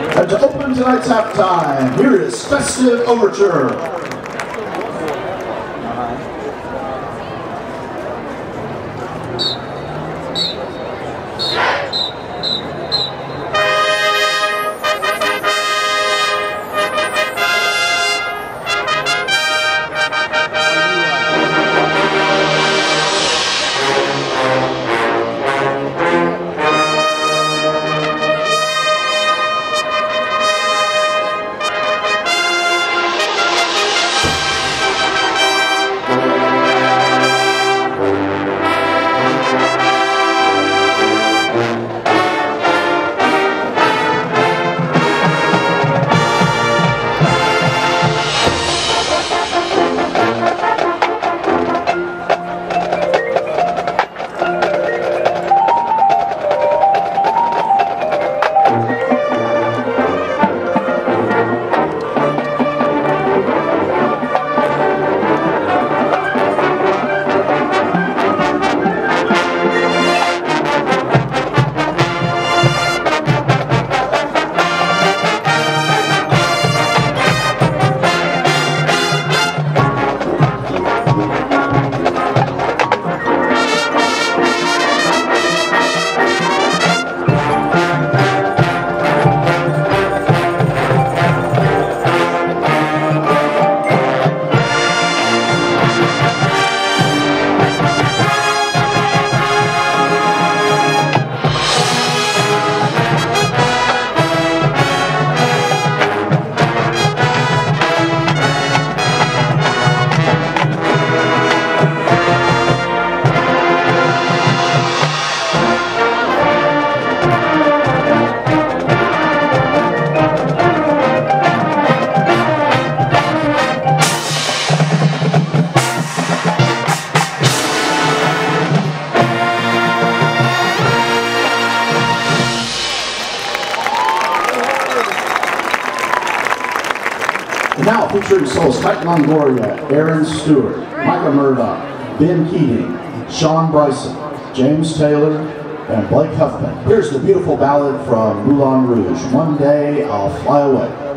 And to open tonight's halftime, here is Festive Overture. Now featuring souls Titan Longoria, Aaron Stewart, Micah Murdoch, Ben Keating, Sean Bryson, James Taylor, and Blake Huffman. Here's the beautiful ballad from Moulin Rouge, One Day I'll Fly Away.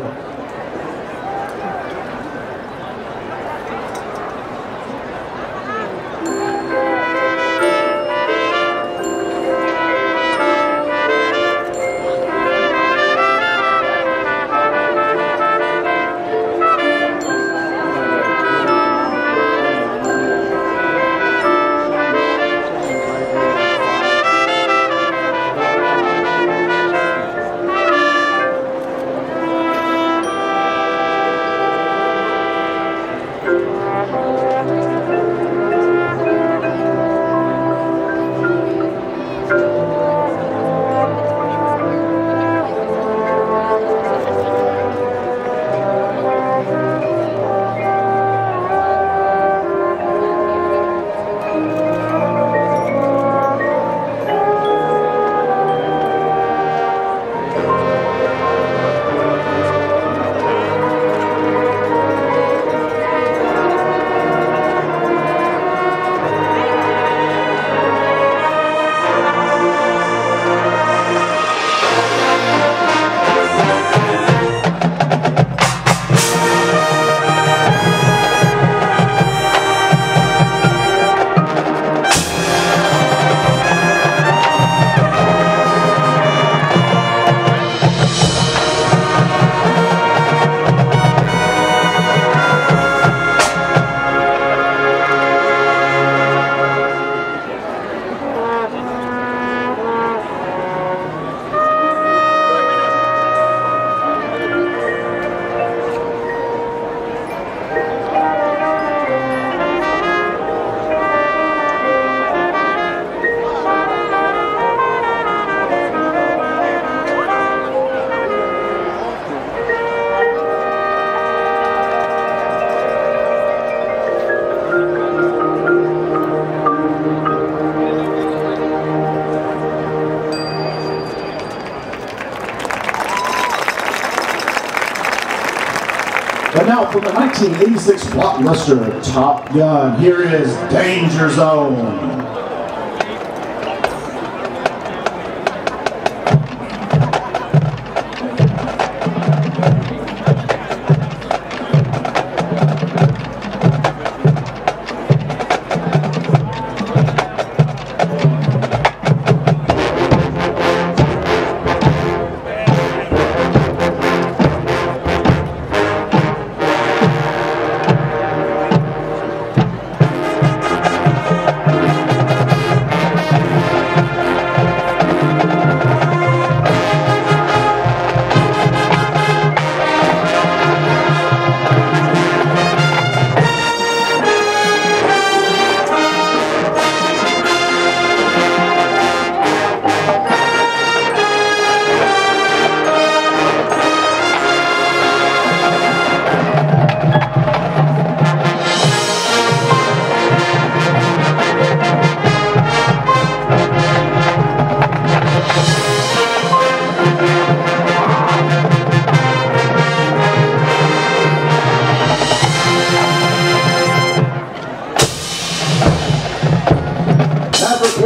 And now from the 1986 blockbuster Top Gun, here is Danger Zone.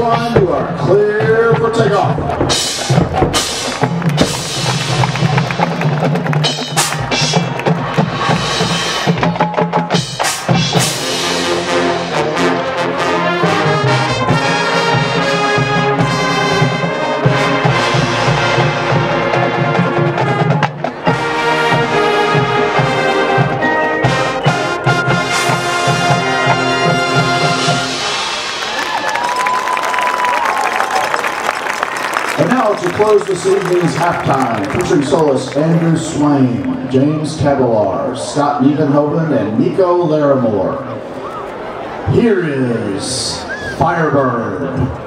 one, you are clear for takeoff. And now to close this evening's halftime, featuring soloists Andrew Swain, James Tabelar, Scott Nievenhoven, and Nico Larimore. Here is Firebird.